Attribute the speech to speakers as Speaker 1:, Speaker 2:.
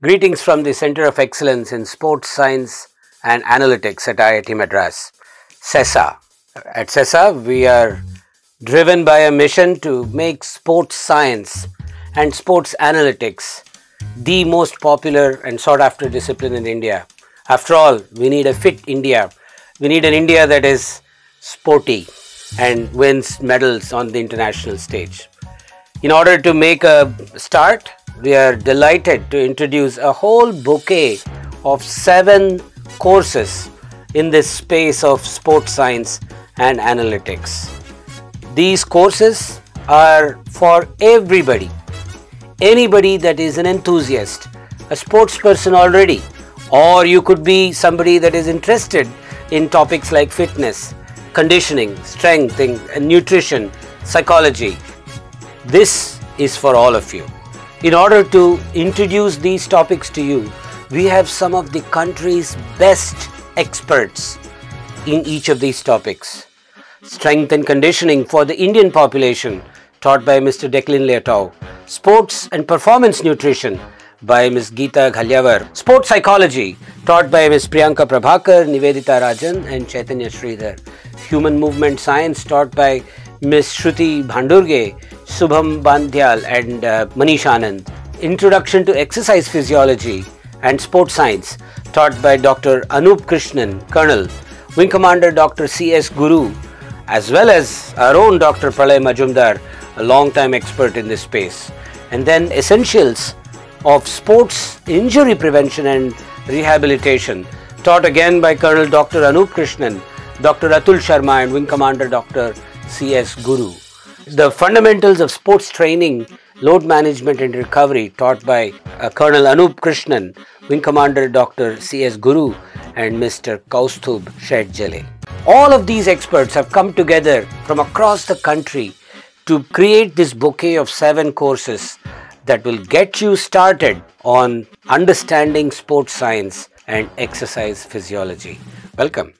Speaker 1: Greetings from the Center of Excellence in Sports Science and Analytics at IIT Madras, CESA. At CESA, we are driven by a mission to make sports science and sports analytics the most popular and sought after discipline in India. After all, we need a fit India. We need an India that is sporty and wins medals on the international stage. In order to make a start, we are delighted to introduce a whole bouquet of seven courses in this space of sports science and analytics. These courses are for everybody, anybody that is an enthusiast, a sports person already, or you could be somebody that is interested in topics like fitness, conditioning, strength, and nutrition, psychology. This is for all of you. In order to introduce these topics to you, we have some of the country's best experts in each of these topics. Strength and conditioning for the Indian population, taught by Mr. Declan Leotow. Sports and performance nutrition by Ms. Geeta Ghalyavar. Sports psychology, taught by Ms. Priyanka Prabhakar, Nivedita Rajan, and Chaitanya Sridhar. Human movement science, taught by Ms. Shruti Bhandurge, Subham Bandhyal and uh, Manish Anand. Introduction to Exercise Physiology and Sports Science taught by Dr. Anup Krishnan, Colonel, Wing Commander Dr. C.S. Guru, as well as our own Dr. Pralay Majumdar, a long-time expert in this space. And then Essentials of Sports Injury Prevention and Rehabilitation, taught again by Colonel Dr. Anup Krishnan, Dr. Atul Sharma and Wing Commander Dr. C.S. Guru. The fundamentals of sports training, load management and recovery taught by uh, Colonel Anup Krishnan, Wing Commander Dr. C.S. Guru and Mr. Kaustubh Shedjale. All of these experts have come together from across the country to create this bouquet of seven courses that will get you started on understanding sports science and exercise physiology. Welcome.